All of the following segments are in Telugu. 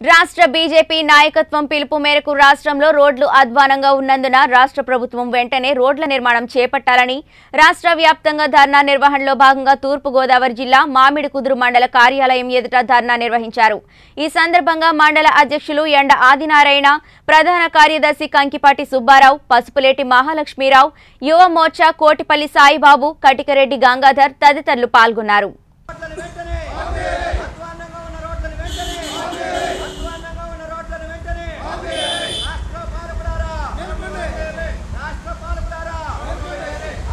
రాష్ట్ర బీజేపీ నాయకత్వం పిలుపు మేరకు రాష్ట్రంలో రోడ్లు అధ్వానంగా ఉన్నందున రాష్ట్ర ప్రభుత్వం వెంటనే రోడ్ల నిర్మాణం చేపట్టాలని రాష్ట్ర వ్యాప్తంగా ధర్నా నిర్వహణలో భాగంగా తూర్పుగోదావరి జిల్లా మామిడి కుదురు మండల కార్యాలయం ఎదుట ధర్నా నిర్వహించారు. ఈ సందర్భంగా మండల అధ్యక్షులు ఎండ ఆదినారాయణ ప్రధాన కార్యదర్శి కంకిపాటి సుబ్బారావు పసుపులేటి మహాలక్ష్మీరావు యువ మోర్చా కోటిపల్లి సాయిబాబు కటికరెడ్డి గంగాధర్ తదితరులు పాల్గొన్నారు రోడ్లను వెంటనే అధ్వాన్నంగా ఉన్న రోడ్లను వెంటనే అధ్వాన్నంగా ఉన్న రోడ్లను వెంటనే రాష్ట్ర పాలకులారా రాష్ట్ర పాలకులారా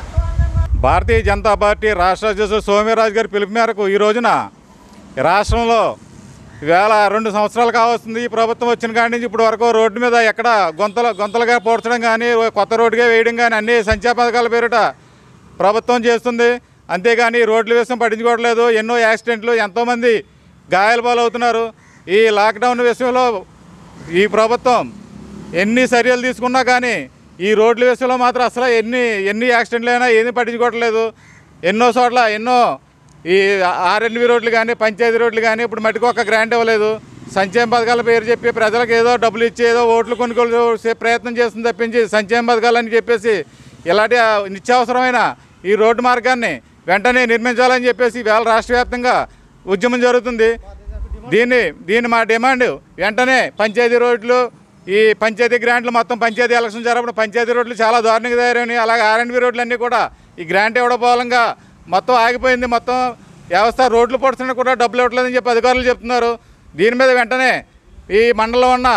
అధ్వాన్నంగా భారతీయ జనతా పార్టీ రాష్ట్ర అధ్యక్షుడు సోమ్యరాజు గారి పిలుపు మేరకు ఈ రోజున రాష్ట్రంలో వేల రెండు సంవత్సరాలు కావస్తుంది. ఈ ప్రభుత్వం వచ్చిన కాడి నుంచి ఇప్పుడు వరకు రోడ్డు మీద ఎక్కడ గొంతలు గొంతలుగా పోడ్చడం కానీ కొత్త రోడ్డుగా వేయడం కానీ అన్ని సంక్షేమ పథకాల పేరిట ప్రభుత్వం చేస్తుంది. అంతేగాని రోడ్ల విషయం పట్టించుకోవట్లేదు. ఎన్నో యాక్సిడెంట్లు ఎంతోమంది గాయాల పాలవుతున్నారు. ఈ లాక్డౌన్ విషయంలో ఈ ప్రభుత్వం ఎన్ని చర్యలు తీసుకున్నా కానీ ఈ రోడ్ల విషయంలో మాత్రం అసలు ఎన్ని ఎన్ని యాక్సిడెంట్లు అయినా ఏమీ పట్టించుకోవట్లేదు. ఎన్నో చోట్ల ఎన్నో ఈ ఆర్ఎన్వి రోడ్లు కానీ పంచాయతీ రోడ్లు కానీ ఇప్పుడు మటుకు ఒక గ్రాంట్ ఇవ్వలేదు. సంక్షేమ పథకాల పేరు చెప్పి ప్రజలకు ఏదో డబ్బులు ఇచ్చి ఏదో ఓట్లు కొనుగోలు చేసే ప్రయత్నం చేస్తుంది తప్పించి సంక్షేమ పథకాలని చెప్పేసి ఇలాంటి నిత్యావసరమైన ఈ రోడ్డు మార్గాన్ని వెంటనే నిర్మించాలని చెప్పేసి వేళ రాష్ట్ర వ్యాప్తంగా ఉద్యమం జరుగుతుంది. దీన్ని దీన్ని మా డిమాండ్ వెంటనే పంచాయతీ రోడ్లు ఈ పంచాయతీ గ్రాంట్లు మొత్తం పంచాయతీ ఎలక్షన్ జరగడం పంచాయతీ రోడ్లు చాలా దారుణంగా తయారైనాయి. అలాగే ఆర్ఎండ్బి రోడ్లు అన్నీ కూడా ఈ గ్రాంట్ ఇవ్వకపోలంగా మొత్తం ఆగిపోయింది. మొత్తం వ్యవస్థ రోడ్లు పొడుతున్నా కూడా డబ్బులు ఇవ్వట్లేదని చెప్పి అధికారులు చెప్తున్నారు. దీని మీద వెంటనే ఈ మండలం ఉన్న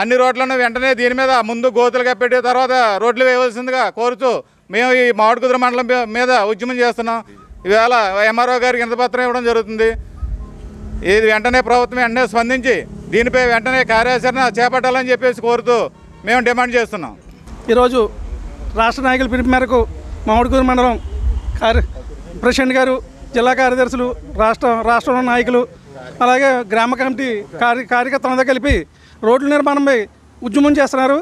అన్ని రోడ్లను వెంటనే దీని మీద ముందు గోతులు కప్పెట్టి తర్వాత రోడ్లు వేయవలసిందిగా కోరుతూ మేము ఈ మామిడికుదురు మండలం మీద ఉద్యమం చేస్తున్నాం. ఈవేళ ఎంఆర్ఓ గారికి ఇంత పత్రం ఇవ్వడం జరుగుతుంది. ఇది వెంటనే ప్రభుత్వం వెంటనే స్పందించి దీనిపై వెంటనే కార్యాచరణ చేపట్టాలని చెప్పేసి కోరుతూ మేము డిమాండ్ చేస్తున్నాం. ఈరోజు రాష్ట్ర నాయకుల పిలుపు మేరకు మామిడికూరు మండలం కార్య ప్రెసిడెంట్ గారు జిల్లా కార్యదర్శులు రాష్ట్ర రాష్ట్రంలో నాయకులు అలాగే గ్రామ కమిటీ కార్య కార్యకర్తలంతా కలిపి రోడ్ల నిర్మాణంపై ఉద్యమం చేస్తున్నారు.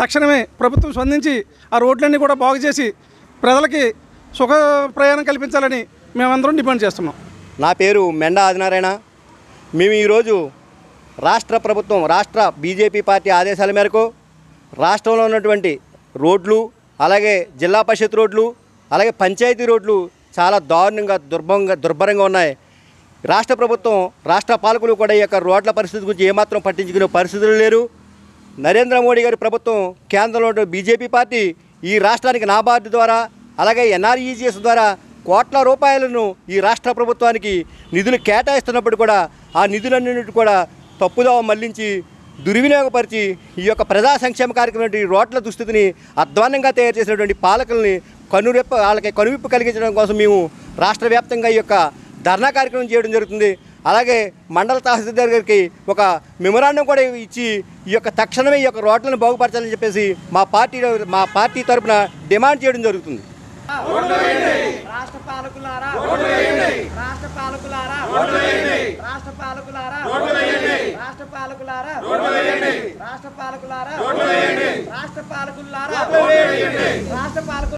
తక్షణమే ప్రభుత్వం స్పందించి ఆ రోడ్లన్నీ కూడా బాగు చేసి ప్రజలకి సుఖ ప్రయాణం కల్పించాలని మేమందరం డిమాండ్ చేస్తున్నాం. నా పేరు మెండ ఆదినారాయణ. మేము ఈరోజు రాష్ట్ర ప్రభుత్వం రాష్ట్ర బీజేపీ పార్టీ ఆదేశాల మేరకు రాష్ట్రంలో ఉన్నటువంటి రోడ్లు అలాగే జిల్లా పరిషత్ రోడ్లు అలాగే పంచాయతీ రోడ్లు చాలా దారుణంగా దుర్భంగా దుర్భరంగా ఉన్నాయి. రాష్ట్ర ప్రభుత్వం రాష్ట్ర పాలకులు కూడా ఈ యొక్క రోడ్ల పరిస్థితి గురించి ఏమాత్రం పట్టించుకునే పరిస్థితులు లేరు. నరేంద్ర మోడీ గారి ప్రభుత్వం కేంద్రంలో ఉన్న బీజేపీ పార్టీ ఈ రాష్ట్రానికి నాబార్డు ద్వారా అలాగే ఎన్ఆర్ఈజీఎస్ ద్వారా కోట్ల రూపాయలను ఈ రాష్ట్ర ప్రభుత్వానికి నిధులు కేటాయిస్తున్నప్పుడు కూడా ఆ నిధులన్నింటి కూడా తప్పుదోవ మళ్ళించి దుర్వినియోగపరిచి ఈ యొక్క ప్రజా సంక్షేమ కార్యక్రమం ఈ రోడ్ల దుస్థితిని అధ్వాన్నంగా తయారు చేసినటువంటి పాలకుల్ని కనురెప్ప వాళ్ళకి కనువిప్పు కలిగించడం కోసం మేము రాష్ట్ర వ్యాప్తంగా ఈ యొక్క ధర్నా కార్యక్రమం చేయడం జరుగుతుంది. అలాగే మండల తహసీల్దార్ గారికి ఒక మెమొరాండం కూడా ఇచ్చి ఈ యొక్క తక్షణమే ఈ యొక్క రోడ్లను బాగుపరచాలని చెప్పేసి మా పార్టీ మా పార్టీ తరపున డిమాండ్ చేయడం జరుగుతుంది. రాష్ట్ర పాలకులారా రాష్ట్ర పాలకులారా? రాష్ట్ర పాలకులారా? రాష్ట్ర పాలకులారా? రాష్ట్ర పాలకులారా? రాష్ట్ర పాలకులారా? రాష్ట్ర పాలకు